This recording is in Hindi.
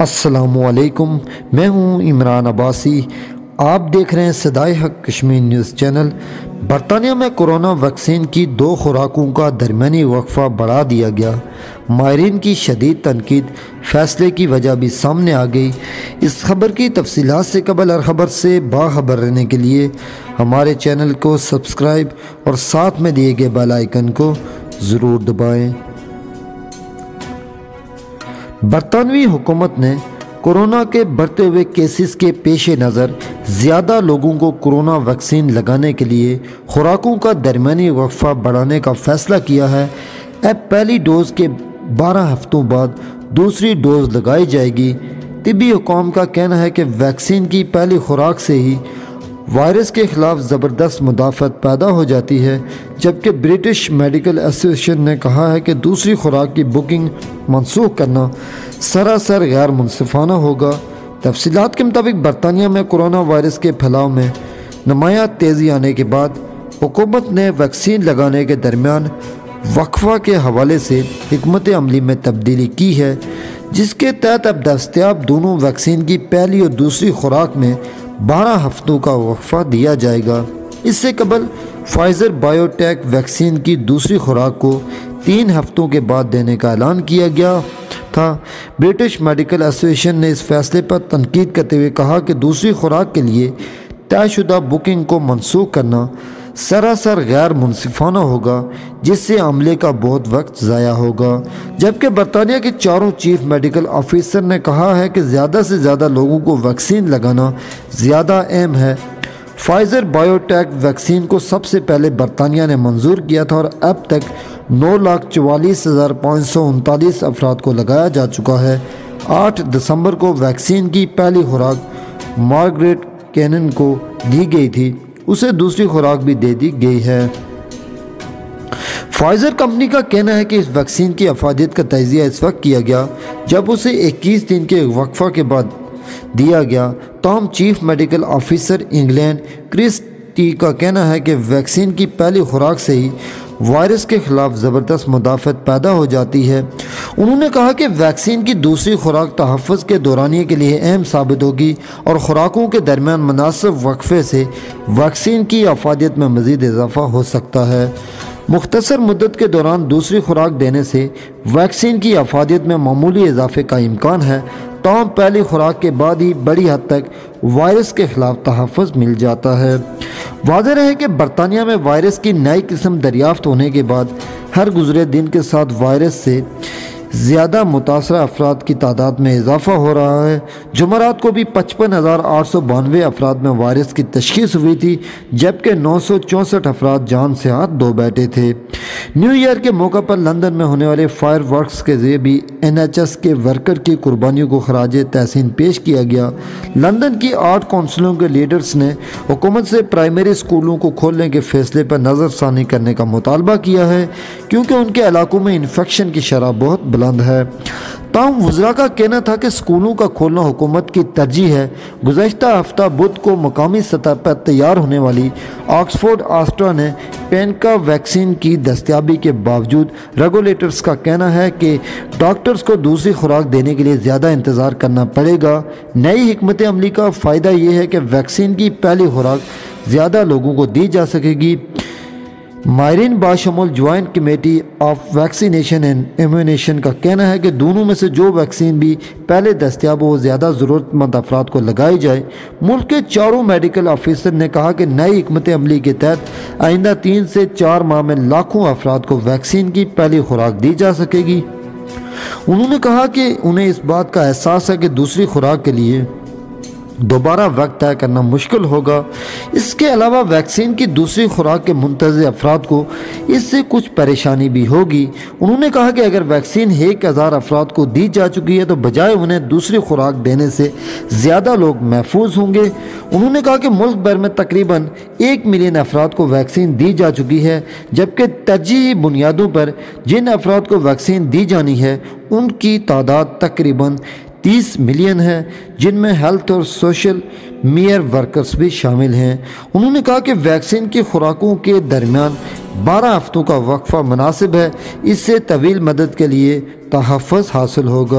असलकुम मैं हूँ इमरान अब्बासी। आप देख रहे हैं सदाई हक कश्मीर न्यूज़ चैनल। बरतानिया में कोरोना वैक्सीन की दो खुराकों का दरमियानी वक्फा बढ़ा दिया गया। माहरीन की शदीद तनकीद फैसले की वजह भी सामने आ गई। इस खबर की तफसीत से कबल हर खबर से बाखबर रहने के लिए हमारे चैनल को सब्सक्राइब और साथ में दिए गए बेल आइकन को ज़रूर दबाएँ। बरतानवी हुकूमत ने कोरोना के बढ़ते हुए केसेस के पेश नज़र ज़्यादा लोगों को कोरोना वैक्सीन लगाने के लिए खुराकों का दरमियानी वक्फा बढ़ाने का फ़ैसला किया है। अब पहली डोज़ के 12 हफ्तों बाद दूसरी डोज़ लगाई जाएगी। तिबी हुकाम का कहना है कि वैक्सीन की पहली खुराक से ही वायरस के ख़िलाफ़ ज़बरदस्त मुदाफ़त पैदा हो जाती है, जबकि ब्रिटिश मेडिकल एसोसिएशन ने कहा है कि दूसरी खुराक की बुकिंग मनसूख करना सरासर गैर मुनफाना होगा। तफसीत के मुताबिक बरतानिया में कोरोना वायरस के फैलाव में नुमाया तेज़ी आने के बाद हुकूमत ने वैक्सीन लगाने के दरमियान वक्फा के हवाले से हमत अमली में तब्दीली की है, जिसके तहत अब दस्तियाब दोनों वैक्सीन की पहली और दूसरी खुराक में बारह हफ्तों का वक्फा दिया जाएगा। इससे कबल फाइज़र बायोटेक वैक्सीन की दूसरी खुराक को तीन हफ्तों के बाद देने का ऐलान किया गया था। ब्रिटिश मेडिकल एसोसिएशन ने इस फैसले पर तनकीद करते हुए कहा कि दूसरी खुराक के लिए तयशुदा बुकिंग को मनसूख करना सरासर गैर मुनसिफाना होगा, जिससे अमले का बहुत वक्त ज़ाया होगा। जबकि बरतानिया के चारों चीफ मेडिकल ऑफिसर ने कहा है कि ज़्यादा से ज़्यादा लोगों को वैक्सीन लगाना ज़्यादा अहम है। फाइज़र बायोटेक वैक्सीन को सबसे पहले बरतानिया ने मंजूर किया था और अब तक नौ लाख चवालीस हज़ार पाँच सौ उनतालीस अफराद को लगाया जा चुका है। आठ दिसंबर को वैक्सीन की पहली खुराक मार्गरेट कैनन को दी गई थी, उसे दूसरी खुराक भी दे दी गई है। फाइजर कंपनी का कहना है कि इस वैक्सीन की अफादियत का तजिया इस वक्त किया गया, जब उसे 21 दिन के वक्फा के बाद दिया गया। तमाम chief medical officer England, Chris T का कहना है कि वैक्सीन की पहली खुराक से ही वायरस के खिलाफ ज़बरदस्त मुदाफ़त पैदा हो जाती है। उन्होंने कहा कि वैक्सीन की दूसरी खुराक तहफ़ के दौरानिए के लिए अहम साबित होगी और ख़ुराकों के दरमियान मुनासिब वक्फे से वैक्सीन की अफादियत में मज़ीद इजाफ़ा हो सकता है। मुख्तर मुद्दत के दौरान दूसरी खुराक देने से वैक्सीन की अफादियत में मामूली इजाफे का इम्कान है। तमाम पहली खुराक के बाद ही बड़ी हद तक वायरस के ख़िलाफ़ तहफ़ मिल जाता है। वाजह रहे कि बरतानिया में वायरस की नई किस्म दरियाफ्त होने के बाद हर गुजरे दिन के साथ वायरस से ज़्यादा मुतासर अफराद की तादाद में इजाफा हो रहा है। जुमरात को भी पचपन हज़ार आठ सौ बानवे अफराद में वायरस की तशीस हुई थी, जबकि नौ सौ चौंसठ अफराद जान से हाथ धो बैठे थे। न्यू ईयर के मौका पर लंदन में होने वाले फायर वर्कस के ज़रिए भी एन एच एस के वर्कर की कुर्बानियों को खराज तहसीन पेश किया गया। लंदन की आर्ट कौंसिलों के लीडर्स ने हुकूमत से प्राइमरी स्कूलों को खोलने के फैसले पर नज़रसानी करने का मुतालबा किया है, क्योंकि उनके इलाकों में इन्फेक्शन की शरह बहुत बुलंद है। ताम वज्रा का कहना था कि स्कूलों का खोलना हुकूमत की तरजीह है। गुजशत हफ़्ता बुध को मकामी सतह पर तैयार होने वाली ऑक्सफोर्ड आस्ट्रा ने पेनका वैक्सीन की दस्तियाबी के बावजूद रेगोलेटर्स का कहना है कि डॉक्टर्स को दूसरी खुराक देने के लिए ज़्यादा इंतज़ार करना पड़ेगा। नई हमत अमली का फ़ायदा ये है कि वैक्सीन की पहली खुराक ज़्यादा लोगों को दी जा सकेगी। माहरीन बाशमूल joint committee of vaccination and immunisation का कहना है कि दोनों में से जो वैक्सीन भी पहले दस्तियाब हो, ज़्यादा ज़रूरतमंद अफराद को लगाई जाए। मुल्क के चारों मेडिकल ऑफिसर ने कहा कि नई हमत अमली के तहत आइंदा तीन से चार माह में लाखों अफराद को वैक्सीन की पहली खुराक दी जा सकेगी। उन्होंने कहा कि उन्हें इस बात का एहसास है कि दूसरी खुराक के लिए दोबारा वक्त तय करना मुश्किल होगा। इसके अलावा वैक्सीन की दूसरी खुराक के मुंतज़ अफराद को इससे कुछ परेशानी भी होगी। उन्होंने कहा कि अगर वैक्सीन एक हज़ार अफराद को दी जा चुकी है तो बजाय उन्हें दूसरी खुराक देने से ज़्यादा लोग महफूज होंगे। उन्होंने कहा कि मुल्क भर में तकरीबन एक मिलियन अफराद को वैक्सीन दी जा चुकी है, जबकि तरजीही बुनियादों पर जिन अफराद को वैक्सीन दी जानी है, उनकी तादाद तकरीबन तीस मिलियन है, जिनमें हेल्थ और सोशल मेयर वर्कर्स भी शामिल हैं। उन्होंने कहा कि वैक्सीन की खुराकों के दरमियान 12 हफ्तों का वक्फा मुनासिब है। इससे तवील मदद के लिए तहफ़ हासिल होगा।